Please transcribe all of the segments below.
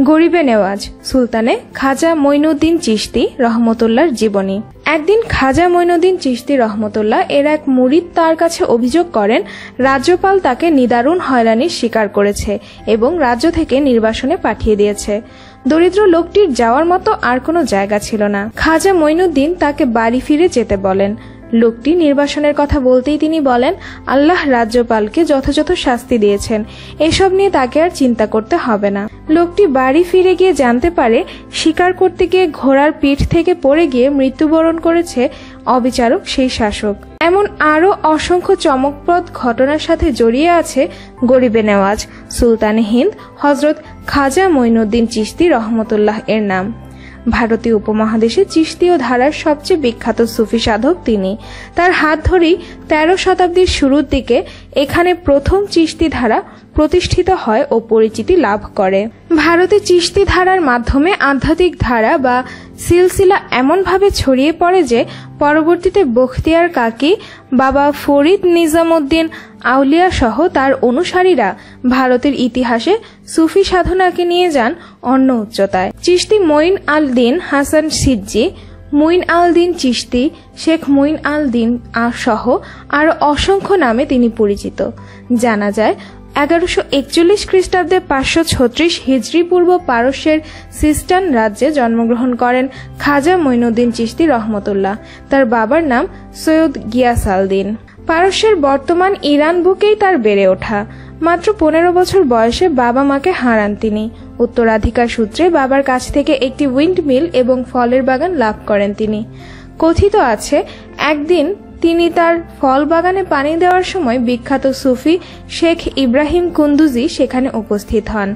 গরিবে নেওয়াজ, সুলতানে খাজা মঈনুদ্দিন চিশতি রহমতুল্লাহর জীবনী। একদিন খাজা মঈনুদ্দিন চিশতি রহমতুল্লাহ এর এক মুরিদ তার কাছে অভিযোগ করেন, রাজ্যপাল তাকে নিদারুণ হয়রানির শিকার করেছে এবং রাজ্য থেকে নির্বাসনে পাঠিয়ে দিয়েছে। দরিদ্র লোকটির যাওয়ার মতো আর কোনো জায়গা ছিল না। খাজা মঈনুদ্দিন তাকে বাড়ি ফিরে যেতে বলেন। লোকটি নির্বাসনের কথা বলতেই তিনি বলেন, আল্লাহ রাজ্যপালকে যথাযথ শাস্তি দিয়েছেন। এসব নিয়ে তাকে আর চিন্তা করতে হবে না। লোকটি বাড়ি ফিরে গিয়ে জানতে পারে, শিকার করতে গিয়ে ঘোড়ার পিঠ থেকে পড়ে গিয়ে মৃত্যুবরণ করেছে অবিচারক সেই শাসক। এমন আরও অসংখ্য চমকপ্রদ ঘটনার সাথে জড়িয়ে আছে গরিবে নেওয়াজ, সুলতানে হিন্দ হজরত খাজা মঈনুদ্দিন চিস্তি রহমতুল্লাহ এর নাম। ভারতীয় উপমহাদেশে চিস্তীয় ধারার সবচেয়ে বিখ্যাত সুফি সাধক তিনি। তার হাত ধরেই তেরো শতাব্দীর শুরুর দিকে এখানে প্রথম চিস্তি ধারা প্রতিষ্ঠিত হয় ও পরিচিতি লাভ করে। ভারতে চিস্তি ধারার মাধ্যমে আধ্যাত্মিক ধারা বা সিলসিলা এমনভাবে ছড়িয়ে পড়ে যে পরবর্তীতে বখতিয়ার কাকি, বাবা ফরিদ নিজামুদ্দিন, আউলিয়া সহ তার অনুসারীরা ভারতের ইতিহাসে সুফি সাধনাকে নিয়ে যান অন্য উচ্চতায়। চিস্তি মঈন আল দিন হাসান সিজ্জি মুইন আল দিন চিস্তি শেখ মুইন আল দিন সহ আরও অসংখ্য নামে তিনি পরিচিত। জানা যায় এগারোশো একচল্লিশ খ্রিস্টাব্দে পাঁচশো ছত্রিশ হিজড়ি পূর্ব পারস্যের সিস্টান রাজ্যে জন্মগ্রহণ করেন খাজা মঈনুদ্দিন চিস্তি রহমতুল্লাহ। তার বাবার নাম সৈয়দ গিয়াসালদিন পারস্যের বর্তমান ইরান বুকেই তার বেড়ে ওঠা। মাত্র পনেরো বছর বয়সে বাবা মাকে হারান তিনি। উত্তরাধিকার সূত্রে বাবার কাছ থেকে একটি উইন্ড মিল এবং ফলের বাগান লাভ করেন তিনি। কথিত আছে, একদিন তিনি তার ফল বাগানে পানি দেওয়ার সময় বিখ্যাত সুফি শেখ ইব্রাহিম কুন্দুজি সেখানে উপস্থিত হন।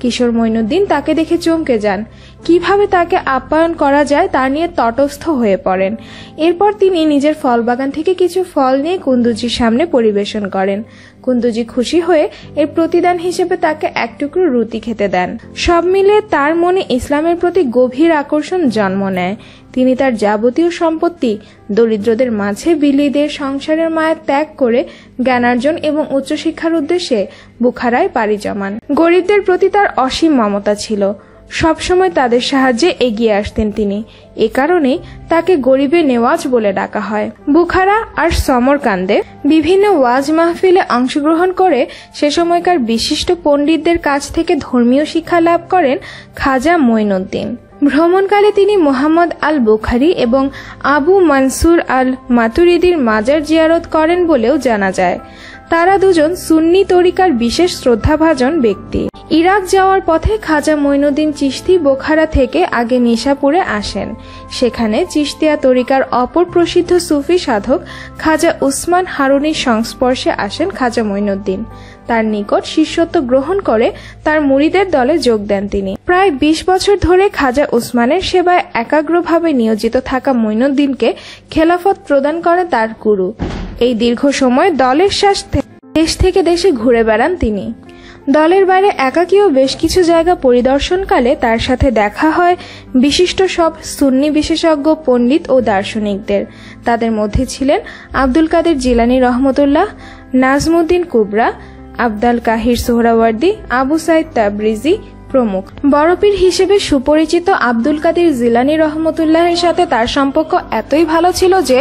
কিশোর মঈনুদ্দিন তাকে দেখে চমকে যান। কীভাবে তাকে আপ্যায়ন করা যায় তা নিয়ে তটস্থ হয়ে পড়েন। এরপর তিনি নিজের ফল বাগান থেকে কিছু ফল নিয়ে কুন্দুজির সামনে পরিবেশন করেন। কুন্দুজি খুশি হয়ে এর প্রতিদান হিসেবে তাকে এক টুকরো রুটি খেতে দেন। সব মিলে তার মনে ইসলামের প্রতি গভীর আকর্ষণ জন্ম নেয়। তিনি তার যাবতীয় সম্পত্তি দরিদ্রদের মাঝে বিলিদের সংসারের মায়া ত্যাগ করে জ্ঞানার্জন এবং উচ্চশিক্ষার উদ্দেশ্যে বুখারায় পাড়ি জমান। গরিবদের প্রতি তার অসীম মমতা ছিল। সবসময় তাদের সাহায্যে এগিয়ে আসতেন তিনি। এ কারণেই তাকে গরিবে নেওয়াজ বলে ডাকা হয়। বুখারা আর সমরকান্দে বিভিন্ন ওয়াজ মাহফিলে অংশগ্রহণ করে সে সময়কার বিশিষ্ট পণ্ডিতদের কাছ থেকে ধর্মীয় শিক্ষা লাভ করেন খাজা মঈনুদ্দিন। ভ্রমণকালে তিনি মোহাম্মদ আল বুখারি এবং আবু মনসুর আল মাতুরিদির মাজার জিয়ারত করেন বলেও জানা যায়। তারা দুজন সুন্নি তরিকার বিশেষ শ্রদ্ধাভাজন ব্যক্তি। ইরাক যাওয়ার পথে খাজা মঈনুদ্দিন চিস্তি বোখারা থেকে আগে নিশাপুরে আসেন। সেখানে চিস্তিয়া তরিকার অপর প্রসিদ্ধ সুফি সাধক খাজা উসমান হারুনির সংস্পর্শে আসেন খাজা মঈনুদ্দিন। তার নিকট শিষ্যত্ব গ্রহণ করে তার মুড়িদের দলে যোগ দেন তিনি। প্রায় ২০ বছর ধরে খাজা উসমানের সেবায় একাগ্রভাবে নিয়োজিত থাকা মঈনুদ্দিনকে খেলাফত প্রদান করে তার গুরু। এই দীর্ঘ সময় দলের স্বাস্থ্যে দেশ থেকে দেশে ঘুরে বেড়ান তিনি। দলের বাইরে একাকীয় বেশ কিছু জায়গা পরিদর্শনকালে তার সাথে দেখা হয় বিশিষ্ট সব সুন্নি বিশেষজ্ঞ, পণ্ডিত ও দার্শনিকদের। তাদের মধ্যে ছিলেন আব্দুল কাদের জিলানি রহমতুল্লাহ, নাজমুদ্দিন কুবরা আবদাল কাহির সোহরাওয়ার্দি আবু সাইদ তাবরিজি প্রমুখ। বড়পীর হিসেবে সুপরিচিত আব্দুল কাদির জিলানি রহমতুল্লাহের সাথে তার সম্পর্ক এতই ভালো ছিল যে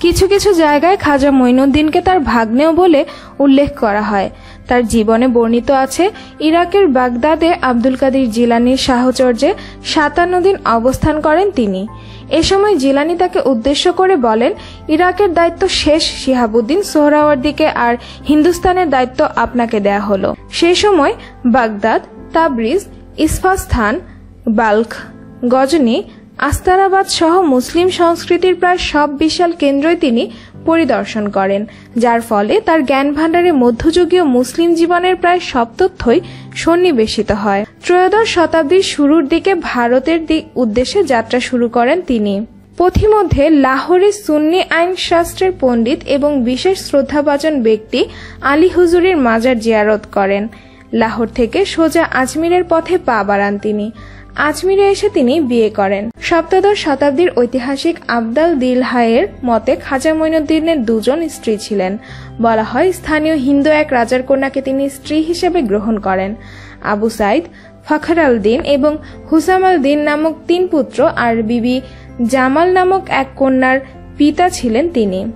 কিছু কিছু জায়গায় খাজা মঈনুদ্দিনকে তার ভাগ্নেও বলে উল্লেখ করা হয়। তার জীবনে বর্ণিত আছে, ইরাকের বাগদাদে আব্দুল কাদির জিলানির সাহচর্যে সাতান্ন দিন অবস্থান করেন তিনি। এ সময় জিলানি তাকে উদ্দেশ্য করে বলেন, ইরাকের দায়িত্ব শেষ, শিহাবুদ্দিন সোহরাওয়ার্দিকে আর হিন্দুস্তানের দায়িত্ব আপনাকে দেয়া হলো। সে সময় Baghdad, Tabriz Isfahan Balkh, Ghazni আস্তানাবাদ সহ মুসলিম সংস্কৃতির প্রায় সব বিশাল কেন্দ্রই তিনি পরিদর্শন করেন, যার ফলে তার জ্ঞান ভাণ্ডারে মধ্যযুগীয় মুসলিম জীবনের প্রায় সব তথ্যই সন্নিবেশিত হয়। ত্রয়োদশ শতাব্দীর শুরুর দিকে ভারতের দিক উদ্দেশ্যে যাত্রা শুরু করেন তিনি। পথিমধ্যে লাহোরে সুন্নি আইন শাস্ত্রের পণ্ডিত এবং বিশেষ শ্রদ্ধাভাজন ব্যক্তি আলী হুজুরের মাজার জিয়ারত করেন। লাহোর থেকে সোজা আজমিরের পথে পা বাড়ান তিনি। আজমিরে এসে তিনি বিয়ে করেন। সপ্তদশ শতাব্দীর ঐতিহাসিক আবদাল দিলহায়ের মতে খাজা মঈনুদ্দিনের দুজন স্ত্রী ছিলেন। বলা হয় স্থানীয় হিন্দু এক রাজার কন্যাকে তিনি স্ত্রী হিসেবে গ্রহণ করেন। আবু সাইদ, ফখর আল দিন এবং হুসাম আল দিন নামক তিন পুত্র আর বিবি জামাল নামক এক কন্যার পিতা ছিলেন তিনি।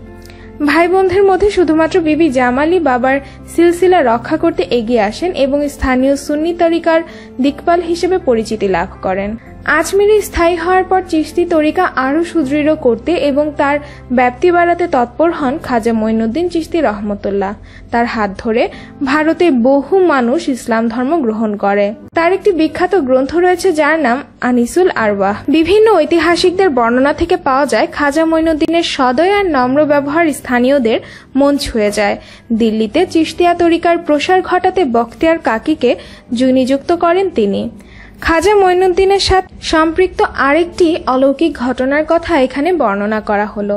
ভাই বোনদের মধ্যে শুধুমাত্র বিবি জামালি বাবার সিলসিলা রক্ষা করতে এগিয়ে আসেন এবং স্থানীয় সুন্নি তরিকার দিকপাল হিসেবে পরিচিতি লাভ করেন। আজমিরে স্থায়ী হওয়ার পর চিশতি তরিকা আরও সুদৃঢ় করতে এবং তার ব্যাপ্তি বাড়াতে তৎপর হন খাজা মঈনুদ্দিন চিশতি রহমতুল্লাহ। তার হাত ধরে ভারতে বহু মানুষ ইসলাম ধর্ম গ্রহণ করে। তার একটি বিখ্যাত গ্রন্থ রয়েছে যার নাম আনিসুল আরওয়াহ। বিভিন্ন ঐতিহাসিকদের বর্ণনা থেকে পাওয়া যায়, খাজা মঈনুদ্দিনের সদয় আর নম্র ব্যবহার স্থানীয়দের মন ছুঁয়ে যায়। দিল্লিতে চিশতিয়া তরিকার প্রসার ঘটাতে বখতিয়ার কাকিকে নিযুক্ত করেন তিনি। খাজা মঈনুদ্দিনের সাথে সম্পৃক্ত আরেকটি অলৌকিক ঘটনার কথা এখানে বর্ণনা করা হলো।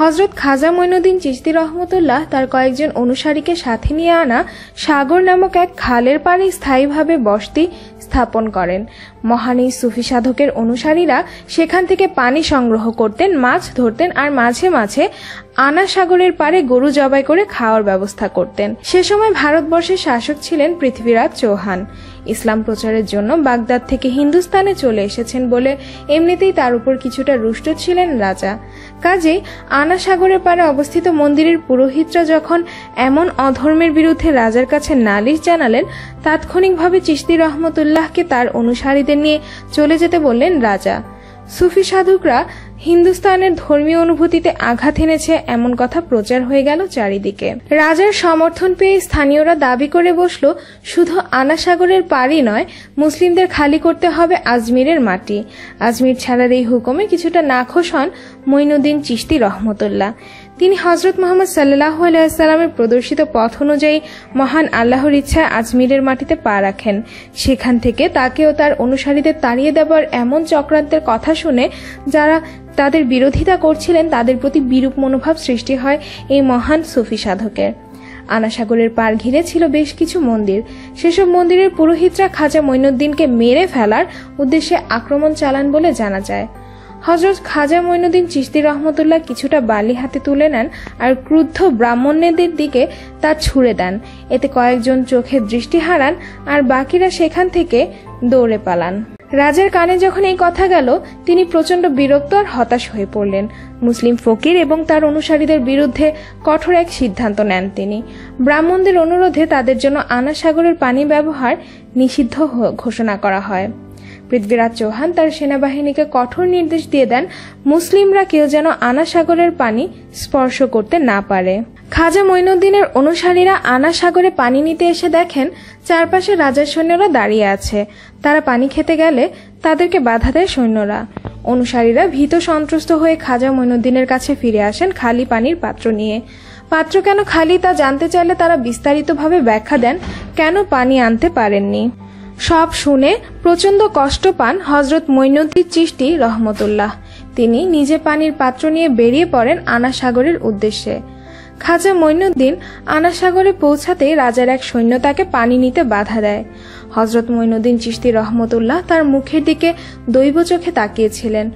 হজরত খাজা মঈনুদ্দিন চিস্তি রহমতুল্লাহ তার কয়েকজন অনুসারীকে সাথে নিয়ে আনা সাগর নামক এক খালের পাড়ে স্থায়ীভাবে বসতি স্থাপন করেন। মহান সুফি সাধকের অনুসারীরা সেখান থেকে পানি সংগ্রহ করতেন, মাছ ধরতেন আর মাঝে মাঝে আনা সাগরের পারে গরু জবাই করে খাওয়ার ব্যবস্থা করতেন। সে সময় ভারতবর্ষের শাসক ছিলেন পৃথ্বীরাজ চৌহান। ইসলাম প্রচারের জন্য বাগদাদ থেকে হিন্দুস্তানে চলে এসেছেন বলে এমনিতেই তার উপর কিছুটা রুষ্ট ছিলেন রাজা। কাজেই আনা সাগরের পারে অবস্থিত মন্দিরের পুরোহিতরা যখন এমন অধর্মের বিরুদ্ধে রাজার কাছে নালিশ জানালেন, তাৎক্ষণিকভাবে চিস্তি রহমতুল্লাহকে তার অনুসারীদের নিয়ে চলে যেতে বললেন রাজা। সুফি সাধকরা হিন্দুস্তানের ধর্মীয় অনুভূতিতে আঘাত এনেছে এমন কথা প্রচার হয়ে গেল চারিদিকে। রাজার সমর্থন পেয়ে স্থানীয়রা দাবি করে বসল, শুধু আনাসাগরের পাড়ি নয়, মুসলিমদের খালি করতে হবে আজমিরের মাটি। আজমির ছাড়ার এই হুকুমে কিছুটা নাখোশ হন মঈনুদ্দিন চিস্তি রহমতুল্লাহ। তিনি হজরত মোহাম্মদ সাল্লাহ আলাইসাল্লামের প্রদর্শিত পথ অনুযায়ী মহান আল্লাহর ইচ্ছায় আজমিরের মাটিতে পা রাখেন। সেখান থেকে তাকেও তার অনুসারীদের তাড়িয়ে দেবার এমন চক্রান্তের কথা শুনে যারা তাদের বিরোধিতা করছিলেন, তাদের প্রতি বিরূপ মনোভাব সৃষ্টি হয় এই মহান সুফি সাধকের। আনাসাগরের পার ঘিরে ছিল বেশ কিছু মন্দির। সেসব মন্দিরের পুরোহিতরা খাজা মঈনুদ্দিনকে মেরে ফেলার উদ্দেশ্যে আক্রমণ চালান বলে জানা যায়। হজরত খাজা মঈনুদ্দিন চিস্তি রহমতুল্লাহ কিছুটা বালি হাতে তুলে নেন আর ক্রুদ্ধ ব্রাহ্মণদের দিকে তা ছুড়ে দেন। এতে কয়েকজন চোখে দৃষ্টি হারান আর বাকিরা সেখান থেকে দৌড়ে পালান। রাজার কানে যখন এই কথা গেল, তিনি প্রচণ্ড বিরক্ত আর হতাশ হয়ে পড়লেন। মুসলিম ফকির এবং তার অনুসারীদের বিরুদ্ধে কঠোর এক সিদ্ধান্ত নেন তিনি। ব্রাহ্মণদের অনুরোধে তাদের জন্য আনা সাগরের পানি ব্যবহার নিষিদ্ধ ঘোষণা করা হয়। পৃথ্বীরাজ চৌহান তার সেনাবাহিনীকে কঠোর নির্দেশ দিয়ে দেন, মুসলিমরা কেউ যেন আনা সাগরের পানি স্পর্শ করতে না পারে। খাজা মঈনুদ্দিনের অনুসারীরা আনা সাগরে পানি নিতে এসে দেখেন, চারপাশে রাজার সৈন্যরা দাঁড়িয়ে আছে। তারা পানি খেতে গেলে তাদেরকে বাধা দেয় সৈন্যরা। অনুসারীরা ভীত সন্ত্রস্ত হয়ে খাজা মঈনুদ্দিনের কাছে ফিরে আসেন খালি পানির পাত্র নিয়ে। পাত্র কেন খালি তা জানতে চাইলে তারা বিস্তারিতভাবে ব্যাখ্যা দেন, কেন পানি আনতে পারেননি। সব শুনে প্রচণ্ড কষ্ট পান হজরত মৈনুদ্দিন চিষ্টি রহমতুল্লাহ। তিনি নিজে পানির পাত্র নিয়ে বেরিয়ে পড়েন আনাসাগরের উদ্দেশ্যে। খাজা মৈনুদ্দিন আনাসাগরে পৌঁছাতেই রাজার এক সৈন্য তাকে পানি নিতে বাধা দেয়। হজরত মৈনুদ্দিন চিস্তি রহমতুল্লাহ তার মুখের দিকে দৈব চোখে তাকিয়েছিলেন।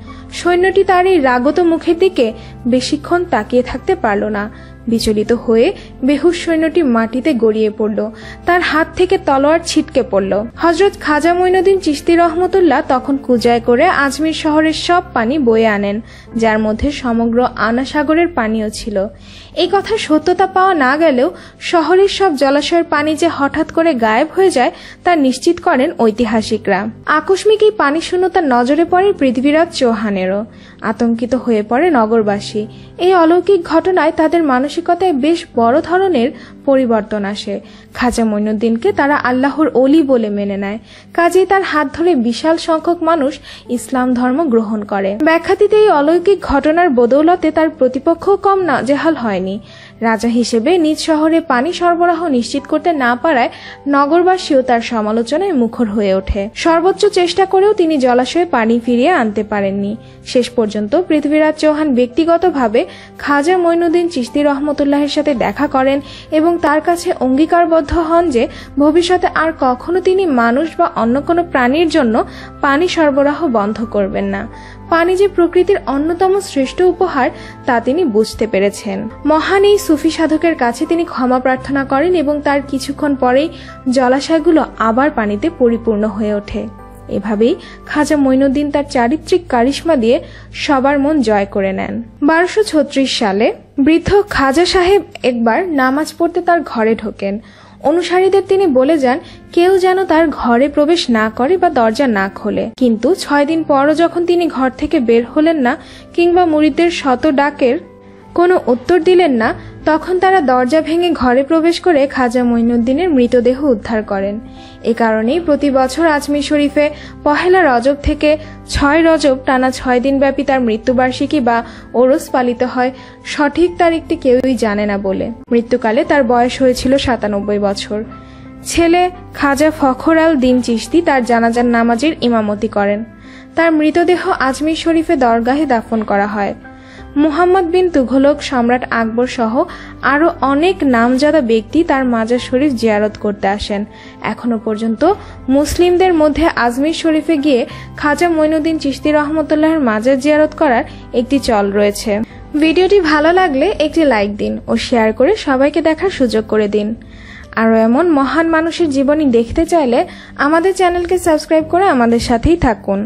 সৈন্যটি তার এই রাগত মুখের দিকে বেশিক্ষণ তাকিয়ে থাকতে পারল না। বিচলিত হয়ে বেহুশ সৈন্যটি মাটিতে গড়িয়ে পড়ল। তার হাত থেকে তলোয়ার ছিটকে পড়ল। হজরত খাজা মঈনুদ্দিন চিস্তি রহমতুল্লাহ তখন কুজায় করে আজমির শহরের সব পানি বয়ে আনেন, যার মধ্যে সমগ্র আনাসাগরের পানিও ছিল। এই কথার সত্যতা পাওয়া না গেলেও শহরের সব জলাশয়ের পানি যে হঠাৎ করে গায়েব হয়ে যায়, তা নিশ্চিত করেন ঐতিহাসিকরা। আকস্মিক এই পানি শূন্যতা নজরে পড়ে পৃথিবীরাজ চৌহানেরও। আতঙ্কিত হয়ে পড়ে নগরবাসী। এই অলৌকিক ঘটনায় তাদের মানসিকতায় বেশ বড় ধরনের পরিবর্তন আসে। খাজা মইনুদ্দিনকে তারা আল্লাহর অলি বলে মেনে নেয়। কাজেই তার হাত ধরে বিশাল সংখ্যক মানুষ ইসলাম ধর্ম গ্রহণ করে। ব্যাখ্যাতিতে এই অলৌকিক ঘটনার বদৌলতে তার প্রতিপক্ষ কম নাজেহাল হয়নি। রাজা হিসেবে নিজ শহরে পানি সরবরাহ নিশ্চিত করতে না পারায় নগরবাসীও তার সমালোচনায় মুখর হয়ে ওঠে। সর্বোচ্চ চেষ্টা করেও তিনি জলাশয়ে পানি ফিরিয়ে আনতে পারেননি। শেষ পর্যন্ত পৃথ্বীরাজ চৌহান ব্যক্তিগতভাবে খাজা মঈনুদ্দিন চিস্তি রহমতুল্লাহের সাথে দেখা করেন এবং তার কাছে অঙ্গীকারবদ্ধ হন যে, ভবিষ্যতে আর কখনো তিনি মানুষ বা অন্য কোনো প্রাণীর জন্য পানি সরবরাহ বন্ধ করবেন না। পানি যে প্রকৃতির অন্যতম শ্রেষ্ঠ উপহার, তা তিনি বুঝতে পেরেছেন। মহান এই সুফি সাধকের কাছে তিনি ক্ষমা প্রার্থনা করেন এবং তার কিছুক্ষণ পরেই জলাশয়গুলো আবার পানিতে পরিপূর্ণ হয়ে ওঠে। এভাবেই খাজা মঈনুদ্দিন তার চারিত্রিক কারিশ্মা দিয়ে সবার মন জয় করে নেন। বারোশো সালে বৃদ্ধ খাজা সাহেব একবার নামাজ পড়তে তার ঘরে ঢোকেন। অনুসারীদের তিনি বলে যান, কেউ যেন তার ঘরে প্রবেশ না করে বা দরজা না খোলে। কিন্তু ছয় দিন পরও যখন তিনি ঘর থেকে বের হলেন না, কিংবা মুরিদদের শত ডাকের কোনো উত্তর দিলেন না, তখন তারা দরজা ভেঙে ঘরে প্রবেশ করে খাজা মঈনুদ্দিনের মৃতদেহ উদ্ধার করেন। এ কারণেই প্রতি বছর আজমির শরীফে পহেলা রজব থেকে ছয় রজব টানা ছয় দিনব্যাপী তার মৃত্যুবার্ষিকী বা ওরস পালিত হয়, সঠিক তারিখটি কেউই জানে না বলে। মৃত্যুকালে তার বয়স হয়েছিল সাতানব্বই বছর। ছেলে খাজা ফখর আল দিন চিশতি তার জানাজার নামাজের ইমামতি করেন। তার মৃতদেহ আজমির শরীফে দরগাহে দাফন করা হয়। মুহাম্মদ বিন তুঘলক সম্রাট আকবর সহ আরও অনেক নামজাদা ব্যক্তি তার মাজার শরীফ জিয়ারত করতে আসেন। এখনও পর্যন্ত মুসলিমদের মধ্যে আজমির শরীফে গিয়ে খাজা মঈনুদ্দিন চিশতি রহমতুল্লাহর মাজার জিয়ারত করার একটি চল রয়েছে। ভিডিওটি ভালো লাগলে একটি লাইক দিন ও শেয়ার করে সবাইকে দেখার সুযোগ করে দিন। আরও এমন মহান মানুষের জীবনী দেখতে চাইলে আমাদের চ্যানেলকে সাবস্ক্রাইব করে আমাদের সাথেই থাকুন।